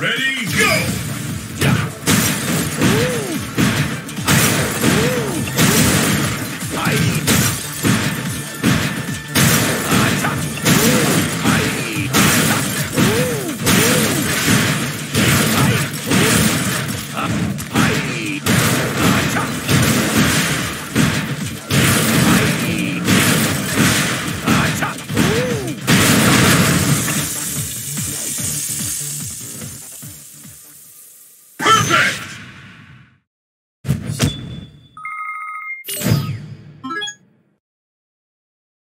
Ready, go!